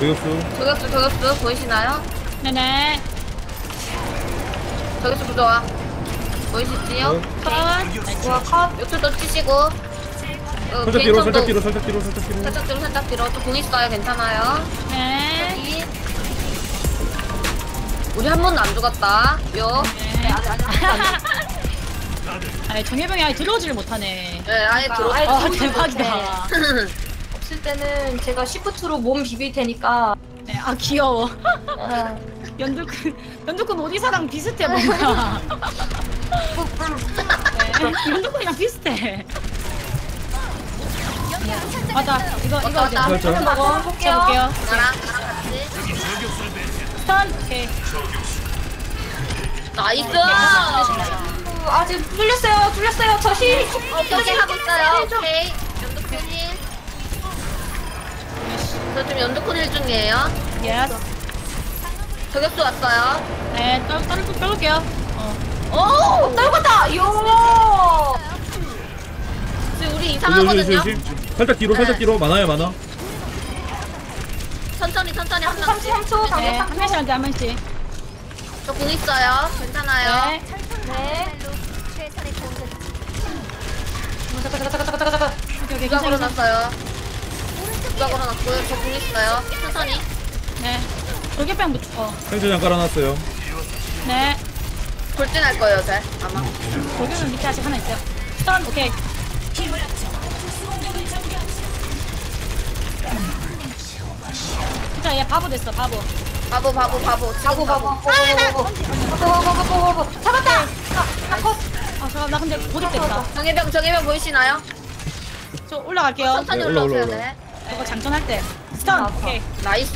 저격수. 저격수 저격수 보이시나요? 네네. 저격수 부조화 보이시지요? 네. 컷. 와 컷. 욕줄 또 치시고 어, 살짝 뒤로, 살짝 뒤로, 살짝 뒤로, 살짝 뒤로. 살짝 뒤로 살짝 뒤로 또공 있어요 괜찮아요 네. 여기 우리 한 번도 안 죽었다 요 네. 아니 정혜병이 아예 들어오지를 못하네. 네, 아예 들어 아 들어오지 대박이다. 없을 때는 제가 시프트로 몸 비빌 테니까 네, 아 귀여워. 아, 연두군 연두군 어디서랑 비슷해 뭔가. 네, 연두군이랑 비슷해. 맞아 이거 이거 왔다. 이제 살짝. 먹어 볼게요. 나랑 나랑 같이 스턴 오케이. 나이스 어, 아직 뚫렸어요 뚫렸어요 저시 어떻게 하고 있어요 오케이 연두콘 저 지금 연두콘 일 중이에요 예스. 저격수 왔어요 네, 떨 떨 떨게요. 어. 오 떨궜다 요 지금 우리 여기, 여기, 이상하거든요 여기, 여기. 살짝 뒤로, 살짝 네. 뒤로. 많아요, 많아. 천천히 천천히 한 명씩 33초 네, 강력 한 명씩 한한 명씩. 저 공 있어요 괜찮아요 네. 네 잠깐 잠깐 잠깐 잠깐 잠깐 오케이 오케이 누가 괜찮아. 걸어놨어요 주방 걸어놨고요. 저 공했어요. 천천히. 네. 돌격병 붙어. 생체장 깔아놨어요. 네. 돌진할 거예요, 잘. 아마. 돌격은 밑에 아직 하나 있어요. 턴 오케이. 진짜 얘 바보 됐어, 바보. 바보, 바보, 바보. 바보, 바보. 아, 나! 바보, 바보, 잡았다! 아, 컷! 아, 아, 어. 아 잠깐, 나 근데 고립됐다. 정예병, 정예병 보이시나요? 저 올라갈게요. 어, 천천히 올라오세요 네. 이거 장전할 때. stun 오케이. nice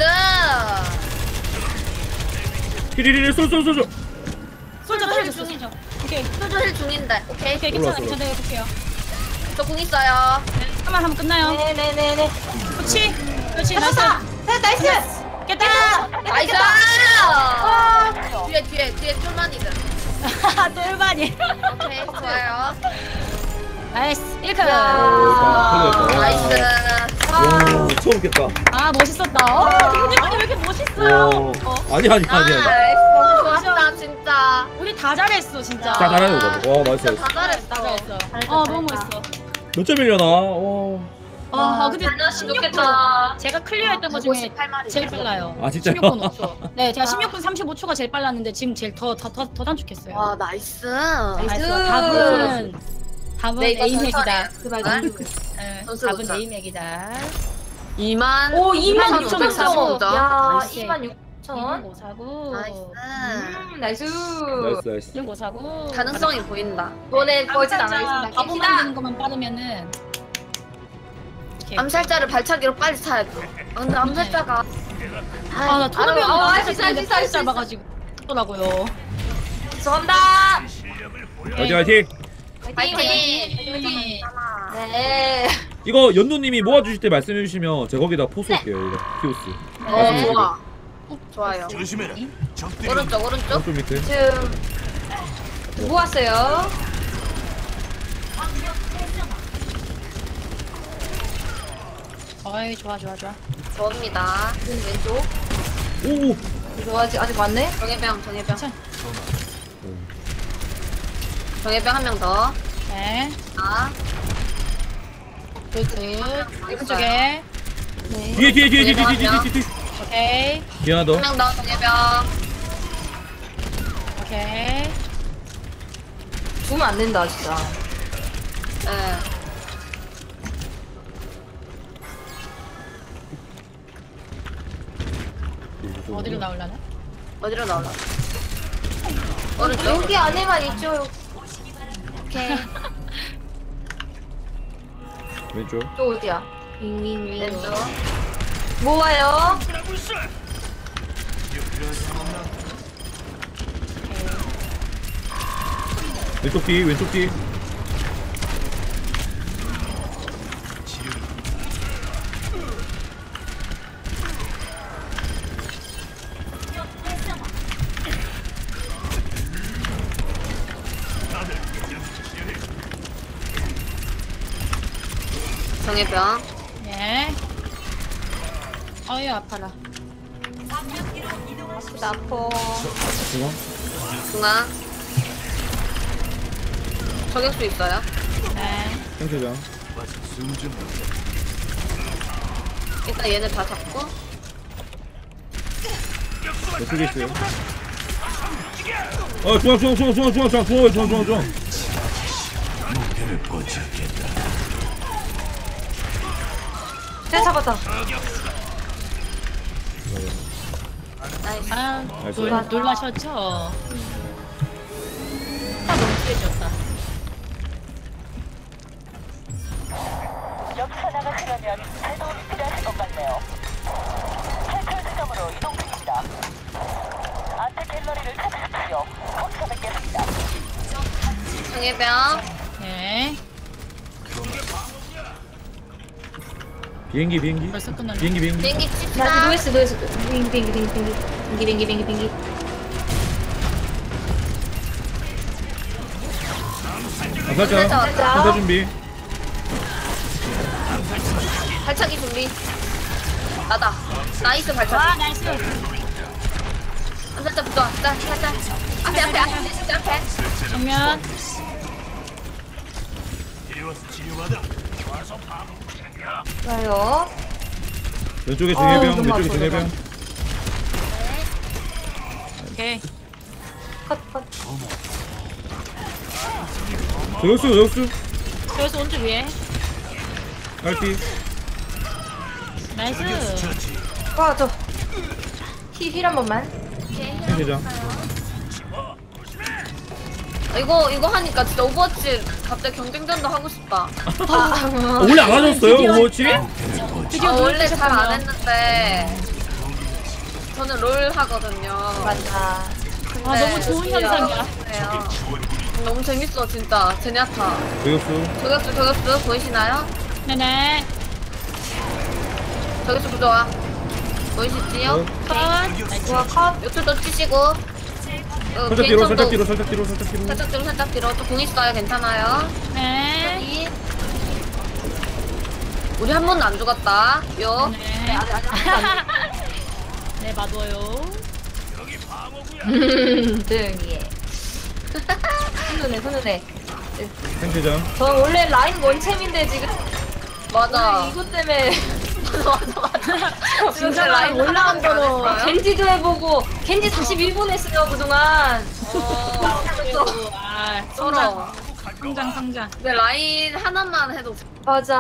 히리리리, 쏠, 쏠, 쏠, 쏠. 솔저 솔저 솔저. 솔저. 오케이. 솔저 heal 중인데 오케이 오케이 괜찮아 올라왔어, 괜찮아 해볼게요. 저 궁 있어요 한번 하면 끝나요. 네네네네 그렇지. 그렇지 nice. 잡았다 네, nice 깼다. nice 아 뒤에 뒤에 뒤에 쫄만이들 똘바니. 오케이 좋아요 nice 1컷. 야. 털렸다. nice 와, 처음 깼다. 아 멋있었다. 어, 리그님이 왜 이렇게 멋있어요? 와. 어, 아니, 아니, 아니, 아니. nice 너무 좋았다 진짜 우리 다 잘했어 진짜. 자, 잘하는. 와, nice. 진짜 다 잘했어 다 잘했어. 잘했다, 어 너무. 멋있어. 몇 점이려나? 와. 아, 아 근데 잘났으면 16분 좋겠다. 제가 클리어했던 것 중에 58마리 제일 빨라요. 아, 진짜요? 16분 5초. 네, 제가 16분 35초가 제일 빨랐는데 지금 제일 더더더더 단축했어요. 와 나이스 나이스. 나이스. 답은 답은 네, 이거 에이맥이다. 천천히. 그말 네, 선수 답은 도착. 에이맥이다. 2만 오 2만 6천 6천 점. 야 나이스. 2만 6천. 고사구. 나이스 음 나이스. 나이스, 나이스. 고사구. 가능성이 보인다 이번엔 거짓 안 하겠습니다. 바보 깹시다. 만드는 것만 빠르면은. 암살자를 발차기로 빨리 차야죠 아, 근데 암살자가 아 나 토너비 아, 아, 형 할수 있어, 할수 있어, 할수 있어. 짧아가지고 더라고요. 죄송합니다. 화이팅, 화이팅. 파이팅 네. 네. 이거 연누님이 모아주실 때 말씀해주시면 제가 거기다 포수할게요, 이거. 키오스. 어. 좋아 좋아요 조심해라. 적들이 오른쪽 오른쪽 오른쪽 밑에. 지금 모았어요. 어이 좋아 좋아 좋아. 좋습니다 왼쪽 오! 이거 아직 아직 맞네. 정예병 정예병 괜찮아. 정예병 한 명 더 네. 자, good good. 오른쪽에. 네. 뒤에, 뒤에, 뒤에, 뒤에, 뒤에, 뒤에, 뒤에, 뒤에. 오케이. 하나 더. 한명 더 정예병 오케이. 주면 안 된다 진짜. 예. 어디로 나올라나? 어디로 나올라 오른쪽 여기 안에만 있죠. 오케이 왼쪽. 저 어디야? 윙윙윙. 왼쪽 모아요. 왼쪽 뒤, 왼쪽 뒤. 정예병 네. 어휴 아파라. 아프다 아파. 중앙 중앙. 저격수 있어요? 네. 생체장 일단 얘네 다 잡고. 몇개 있어요 어 중앙 중앙 중앙 중앙 중앙 중앙 중앙 중앙 중앙 중앙 쟤 잡았다. nice. 아. 놀, 놀라셨죠? 아 너무 세졌다. 역사 나가시려면 새로운 필요하실 것 같네요. 탈출 지점으로 이동 중입니다. 아트 갤러리를 찾으십시오. 거기서 뵙겠습니다. 정예병. 네. 비행기 비행기 벌써 끝났네. 비행기 비행기 비행기 칩시다. 나 노이스 노이스 빙 빙, 빙, 빙, 빙. 빙기 빙기 빙기 빙기 감사죠 감사죠. 감사 준비 발차기 준비. 나다. 나이스 발차기. 나이스 한살짝 붙어. 나, 나, 나. 앞에, 앞에, 앞에, 앞에. 정면 이리와서 치료받아. 좋아요. 왼쪽에 정예병 왼쪽에 정예병 오케이. 컷 컷. 저격수 저격수 저기서 오른쪽 위에. RT nice. 와 저. heal heal한 번만. 생체장 아, 이거, 이거 하니까 진짜 오버워치 갑자기 경쟁전도 하고 싶다. 어, 원래 안 하셨어요 오버워치? 드디어 아, 원래 잘 안. 했는데. 저는 롤 하거든요. 맞아. 아, 너무 좋은 현상이야. 너무 재밌어, 진짜. 제냐타. 저격수 저격수, 저격수, 보이시나요? 네네. 저격수 부조화. 보이시지요? 어. 컷. nice. 와 컷. 요틀 더 치시고. 어, 살짝 뒤로 살짝 뒤로 살짝 뒤로 살짝 뒤로 살짝 뒤로, 살짝 뒤로. 또 궁 있어요, 괜찮아요. 네. 여기. 우리 한 번도 안 죽었다. 요. 네. 아직 아직 아직. 네 맞아요. 조용히 해. 훈훈해 훈훈해. 생체장 저 원래 라인 원챔인데 지금 맞아. 이것 때문에 맞아, 맞아. 진짜 라인 안 거로? 겐지도 해보고 겐지 41분 했어요 그동안. 어, 그리고 아 쩔어. 성장 성장. 근데 라인 하나만 해도 맞아.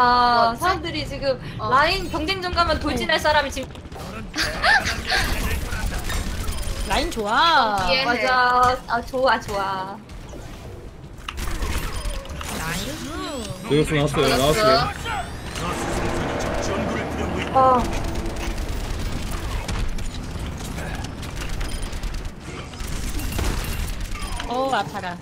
맞지? 사람들이 지금 어. 라인 경쟁전 가면 돌진할 사람이 지금 라인 좋아. 예. 맞아. 아 좋아 좋아. nice. 저격수 나왔어요 나왔어요 아어 아파라.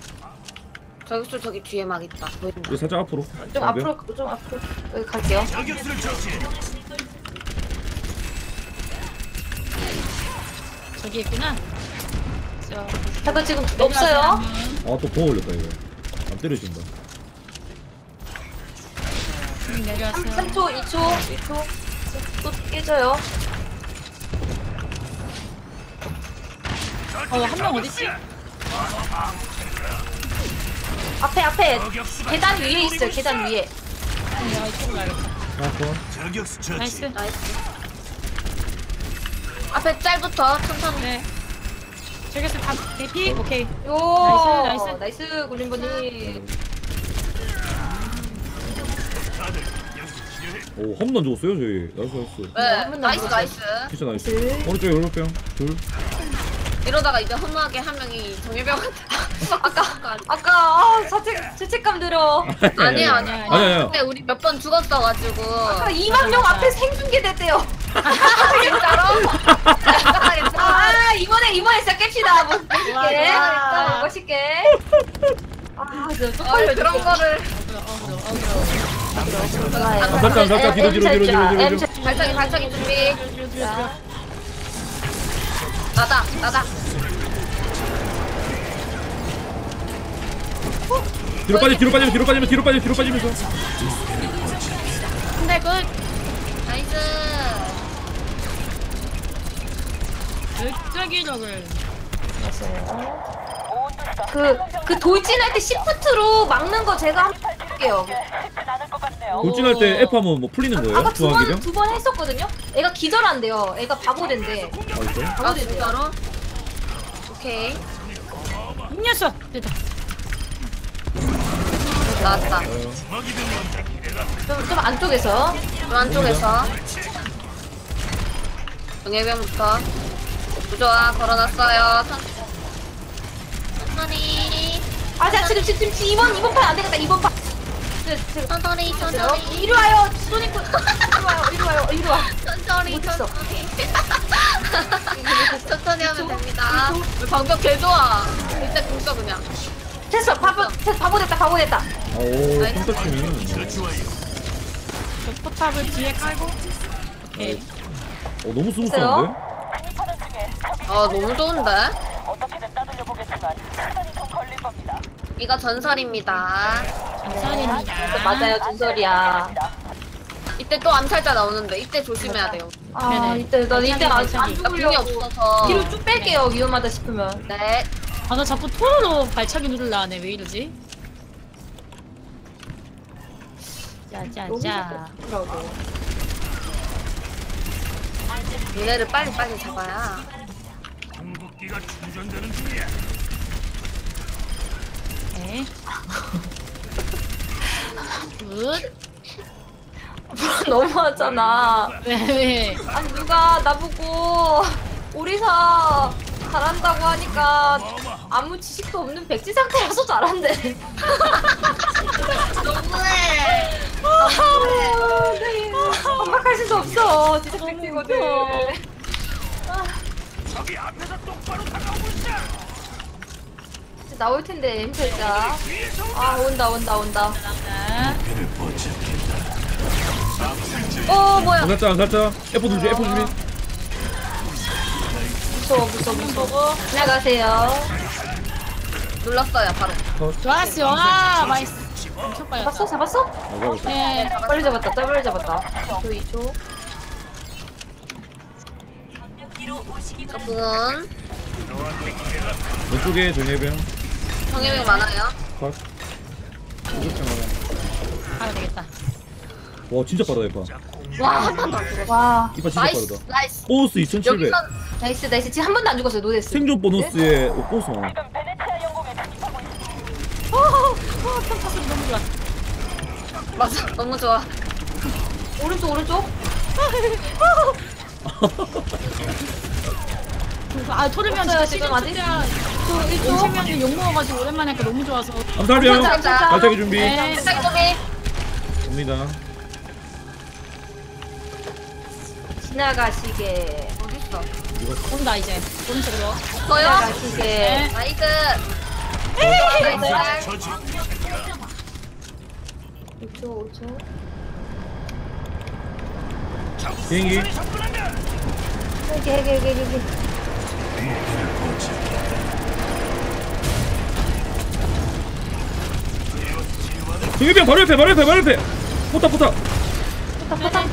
저격수 저기 뒤에 막 있다. 보인다. 이거 살짝 앞으로 좀 안 돼요? 앞으로 좀 앞으로 여기 갈게요. 저기 있구나. 저 잠깐 지금 없어요. 아 또 보호 올렸다 이거 안 때려진다 음, 내려왔어요. 3초, 2초, 2초. 또 깨져요. 어 한 명 어딨지? 앞에 앞에 계단 위에 있어요. 계단 위에. 음, 내가 이쪽으로 가야겠다. 아퍼 nice. nice. 앞에 짤부터 천천히. 네. 저기서 다 대피. 오케이. 요 nice, nice. nice 군림보님. 오 홈런 줬어요 저희 nice nice 네, 한번 nice. nice. 진짜 nice nice. 오른쪽에 오른병 둘 이러다가 이제 허무하게 한 명이 정예병한테 아까 아까 아까 아 자책 죄책감 들어. 아니야 아니야 아니야, 아니야 아니야 근데 우리 몇 번 죽었어 가지고 아까 2만 명 앞에 생중계 됐대요. 진짜로? 아 이번에 이번에 진짜 깹시다. 뭐 와, 멋있게. 와. 아, 멋있게. 아 진짜 어, 쪽팔려. 그런 거를 아, 살짝, 살짝 뒤로, 뒤로, 뒤로, 뒤로, 뒤로. 발차기 발차기 준비. 나다 나다 뒤로 빠지 뒤로 빠지면 뒤로 빠지면 뒤로 빠지면 뒤로 빠지면서 근데 그 nice 온 도시가 그, 그 돌진할 때 shift로 막는 거 제가 한번 해볼게요. 돌진할 때 F 하면 뭐 풀리는 거예요? 아까 두 번? 두 번 했었거든요? 애가 기절한대요. 애가 바보된대. 아? 아. 진짜로? 오케이 이 녀석 됐다 나왔다 좀, 좀 안쪽에서. 그 안쪽에서 정예병부터 부조화 걸어놨어요 천- 천천히 아, 자, 지금, 지금, 지금 이번, 이번 판 안 되겠다, 이번 판. 네, 천천히 보세요. 천천히. 이리 와요, 소니꾼. 이리 와요, 이리 와요, 이리 와. 천천히 못했어. 천천히. 천천히 하면 됩니다. 방벽 개 좋아. 이때 공격 그냥. 됐어, 바보, 됐어, 바보 됐다, 바보 됐다. 오 평타춤이. 저 포탑을 뒤에 깔고. 오케이. 어 너무 스무스한데? 아 너무 좋은데? 어떻게든 따돌려 보겠지만 시간이 좀 걸릴 겁니다. 이가 전설입니다 전설입니다 맞아요, 전설이야. 이때 또 암살자 나오는데 이때 조심해야 돼요 아, 네네. 이때, 나 이때 안, 죽으려고. 없어서 뒤로 쭉 뺄게요, 위험하다 싶으면. 네 아 나 자꾸 토로로 발차기 누르려 하네 왜 이러지? 짜짜짜 더라고. 얘네를 빨리 빨리 잡아야 오케이 Good 너무하잖아. 왜, 왜? 아니 누가 나보고 오리사 잘한다고 하니까 아무 지식도 없는 백지 상태라서 잘한대. 너무해 아, 네. 반박할 수도 없어. 진짜 백지거든. 이제 나올 텐데 엠페자. 아 온다 온다 온다. 어 뭐야 안 살짝 안 살짝 F 조심 F 조심 무서워 무서워 무서워. 지나가세요. 눌렀어요 바로 좋았어 와 nice 엄청 빨리 잡았어 잡았어? 네 빨리 잡았다 빨리 잡았다. 2초 2초. 저 궁은 왼쪽에 정예병 정예병 많아요? 컷 오른쪽 하나 가야 되겠다. 와 진짜 빠르다 이파 와 한 번도 안 죽었어. 와. 이파 진짜 nice 빠르다. Nice. 보너스 2700 여기서 nice nice. 지금 한 번도 안 죽었어요 no death. 생존 보너스에 어, 보너스 많아. 어어 평타소리 너무 좋아. 맞아. 너무 좋아. 오른쪽 오른쪽. 아 토르면 없어요, 진짜 지금 시즌 아직? 초대야 저 이쪽. 용치면이 욕 먹어가지고 오랜만에 하니까 너무 좋아서 암살병 감사합니다. 발차기 준비 네 쌍점이 갑니다 지나가시게. 어딨어 온다 이제 오른쪽으로 저요? 지나가시게. 나이스 나이스 5초 5초. 비행기 여기 여기 여기 여기. 정예병 바로 옆에 바로 옆에 바로 옆에. 포탑 포탑. 포탑 포탑.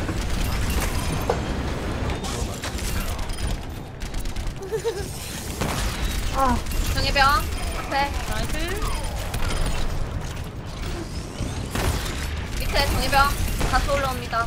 아. 정예병 앞에. nice 밑에 정예병 다시 올라옵니다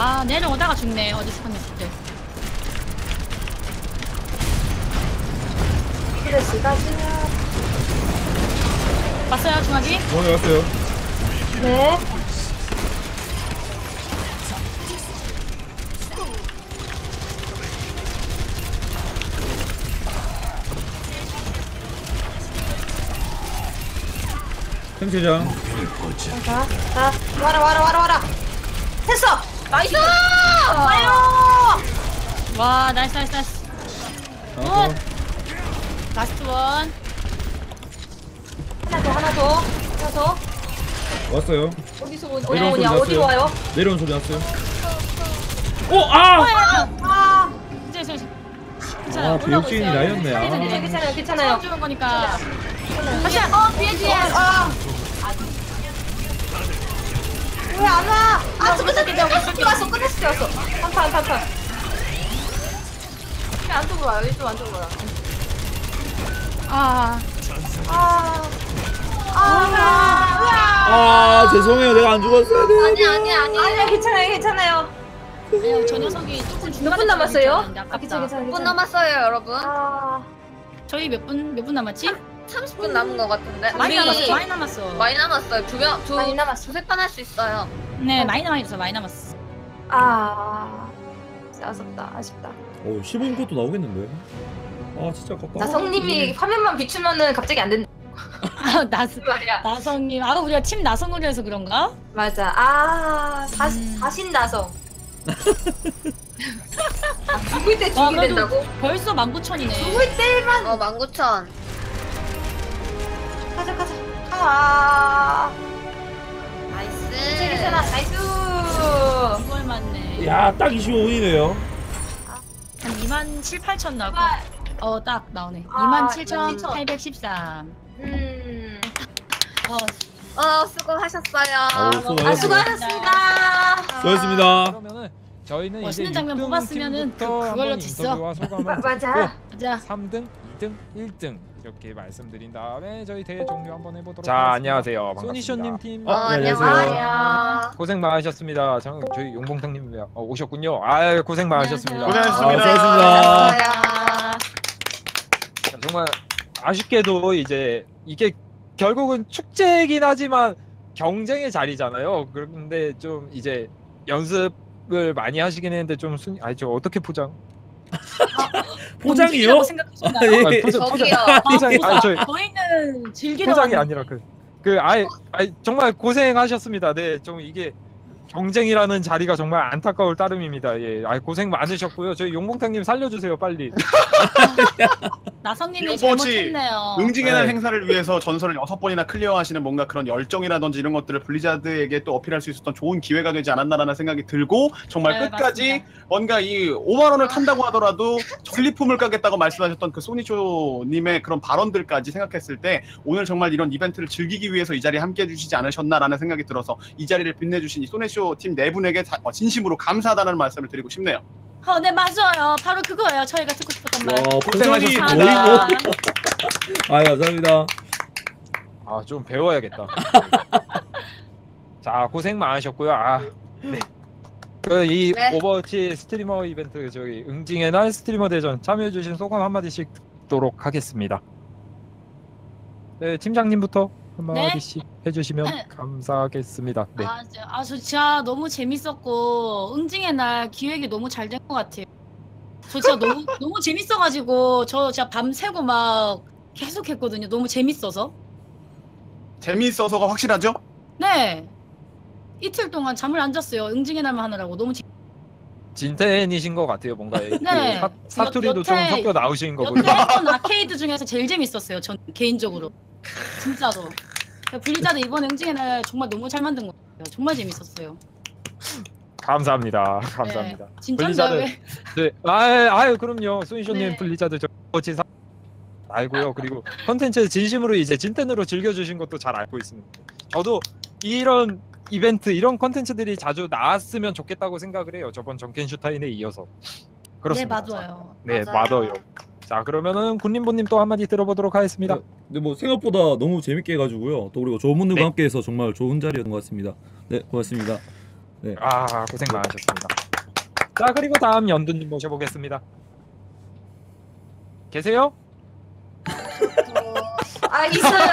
아 내려오다가 죽네 어디 스폰했을 때 프레스 가자. 봤어요 중학이? 어 왔어요 네. 생체장 자, 자, 와라 와라 와라 와라. 됐어. Nice! 와 nice nice nice 아, last one 하나 더, 하나 더. 하나 더. 왔어요. 어디서 오- 어디 내려온 오냐? 소리 어디로 났어요. 와요? 내려온 소리 났어요. 오, 아! 아, 괜찮아 괜찮아 아, 배역진이 나였네. 괜찮아요, 아. 괜찮아요, 괜찮아요. 주는 거니까 다시 한, 어, 뒤에, 뒤에. 아. 왜안 와? 아, 저 끝에 끝에 왔어, 끝에 왔어. 한판, 한판, 한판. 왜 안쪽으로 와요? 이쪽 안쪽으로 와요. 아 아, 아, 아, 죄송해요. 내가 안 죽었어야 돼. 아니 아니 아니. 아니야, 괜찮아요, 괜찮아요. 아니요 저 녀석이 조금 몇분 남았어요? 아, 아, 괜찮아, 괜찮아. 5분 남았어요 여러분. 아, 저희 몇 분 몇 분 남았지? 30분 남은 것 같은데. 많이 남았어 많이 남았어 많이 남았어요. 두 명 두. 많이 남았어. 두세 판할수 있어요. 네 많이 남았어 많이 남았어 아, 진짜 아쉽다, 아쉽다. 오, 15분 것도 나오겠는데. 아, 진짜 아깝다. 나성님이 화면만 비추면은 갑자기 안 된다. 아 나스 말이야. 나성님 아 우리가 팀 나성으로 해서 그런가? 맞아. 아, 사, 음. 사신 나성. 아, 죽을 때 와, 죽이 된다고? 벌써 19,000이네 죽을 때만 어 19,000. 가자 가자. 아, nice. 괜찮아. Nice. 이걸 맞네 야, 딱 25분이네요. 한 2만 7, 8천 나고 아, 어딱 나오네 아, 27,813 음. 어 어 수고하셨어요. 어, 아, 수고하셨습니다. 수고하셨습니다. 수고하셨습니다. 그러면은 저희는 멋있는 이제 장면 6등 뽑았으면은 그- 그걸로 됐어. 인터뷰와 소감을 마- 맞아. 듣고 자 3등, 2등, 1등 이렇게 말씀드린 다음에 저희 대회 종료 한번 해보도록 자 하겠습니다. 안녕하세요 반갑습니다. 소니쇼님 팀 어, 어, 네, 안녕하세요. 고생 많으셨습니다. 저, 저희 용봉탕님 어, 오셨군요. 아 고생 많으셨습니다. 아, 수고하셨습니다. 아, 정말 아쉽게도 이제 이게 결국은 축제이긴 하지만 경쟁의 자리잖아요. 그런데 좀 이제 연습을 많이 하시긴 했는데 좀 순위 아니 저 어떻게 포장? 포장이요? 생각하시나요? 예. 아니, 포장 저기요. 포장이 아니 저 저희는 즐기러 포장이. 아니라 그 그 아예 아니, 정말 고생하셨습니다. 네, 좀 이게 경쟁이라는 자리가 정말 안타까울 따름입니다. 예, 아 고생 많으셨고요. 저희 용봉탕님 살려주세요 빨리. 나성님이 이거지. 잘못했네요 응징의 날 네. 행사를 위해서 전설을 여섯 번이나 클리어하시는 뭔가 그런 열정이라든지 이런 것들을 블리자드에게 또 어필할 수 있었던 좋은 기회가 되지 않았나라는 생각이 들고 정말 네, 끝까지 맞습니다. 뭔가 이 5만 원을 탄다고 하더라도 전리품을 까겠다고 말씀하셨던 그 소니쇼님의 그런 발언들까지 생각했을 때 오늘 정말 이런 이벤트를 즐기기 위해서 이 자리에 함께 해 주시지 않으셨나라는 생각이 들어서 이 자리를 빛내주신 이 소니쇼 팀 네 분에게 다- 어, 진심으로 감사하다는 말씀을 드리고 싶네요. 어, 네 맞아요 바로 그거예요 저희가 듣고 싶었던 말 고생하셨습니다. 아, 감사합니다. 아 좀 배워야겠다. 자 고생 많으셨고요. 아 네. 그이 네. 오버워치 스트리머 이벤트 저기 응징의 날 스트리머 대전 참여해주신 소감 한 마디씩 듣도록 하겠습니다. 네 팀장님부터 한 네. 마디씩 해주시면 감사하겠습니다. 네. 아, 저, 아, 저 진짜 너무 재밌었고 응징의 날 기획이 너무 잘 된 것 같아요. 저 진짜 너무 너무 재밌어가지고 저 진짜 밤새고 막 계속 했거든요. 너무 재밌어서. 재미있어서가 확실하죠? 네. 이틀 동안 잠을 안 잤어요. 응징의 날만 하느라고 너무 재... 진텐이신 것 같아요. 뭔가 그 네. 사, 사투리도 여- 좀 여태- 섞여 나오신 거 여태 했던 아케이드 중에서 제일 재밌었어요. 전 개인적으로. 진짜로. 블리자드 이번 응징의 날 정말 너무 잘 만든 것 같아요. 정말 재밌었어요. 감사합니다. 감사합니다. 네. 진짜인가 블리자드- 왜? 네, 아유, 아유 그럼요. 소니쇼님 네. 블리자드 저치 사 알고요. 그리고 컨텐츠 진심으로 이제 진텐으로 즐겨주신 것도 잘 알고 있습니다. 저도 이런 이벤트, 이런 컨텐츠들이 자주 나왔으면 좋겠다고 생각을 해요. 저번 정켄슈타인에 이어서. 그렇습니다. 네 맞아요. 네, 맞아요. 맞아요. 자, 그러면은 군림보님 또 한마디 들어보도록 하겠습니다. 네. 근데 뭐 생각보다 너무 재밌게 해가지고요. 또 그리고 좋은 분들과 네. 함께해서 정말 좋은 자리였던 것 같습니다. 네, 고맙습니다. 아, 고생 많으셨습니다. 자, 그리고 다음 연두님 모셔보겠습니다. 계세요? 아, 있어요.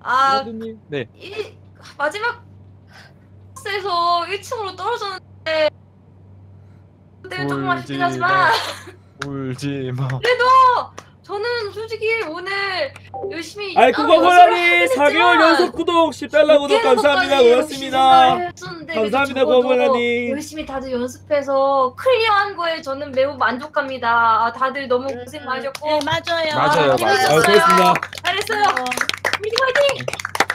아, 연두님. 네. 이, 마지막 에서 1층으로 떨어졌는데 그때 조금 아쉽긴 울지 하지만 울지 마. 그래도 저는 솔직히 오늘 열심히 아이 아, 하긴 4개월 했지만 연속 구독 10달러 구독 감사합니다 고맙습니다 감사합니다, 고고라니. 열심히 다들 연습해서 clear한 거에 저는 매우 만족합니다. 아, 다들 너무 고생 많으셨고 네 맞아요. 맞아요, 맞아요. 아. 고맙습니다 잘했어요. 화이팅 화이팅!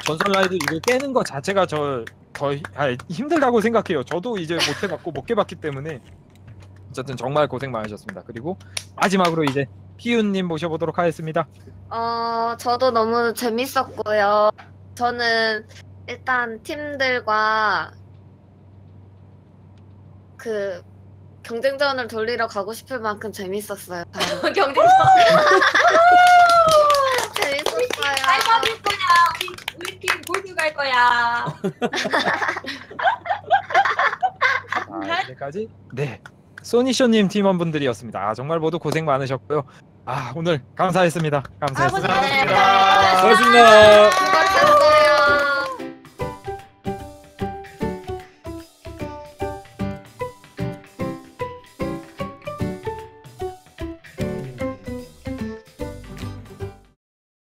전설 난이도 이거 깨는 거 자체가 저 더 힘들다고 생각해요. 저도 이제 못 해봤고 못 깨봤기 때문에 어쨌든 정말 고생 많으셨습니다. 그리고 마지막으로 이제 피윤님 모셔보도록 하겠습니다. 어, 저도 너무 재밌었고요. 저는 일단 팀들과 그 경쟁전을 돌리러 가고 싶을 만큼 재밌었어요. 경쟁 잘 재밌었어요. 받을 거야. 우리, 우리 팀 골드 갈 거야. 아, 이제까지 네 소니쇼님 팀원분들이었습니다. 아, 정말 모두 고생 많으셨고요. 아 오늘 감사했습니다. 감사했습니다. 고생하셨습니다. 고맙습니다 수고하셨습니다.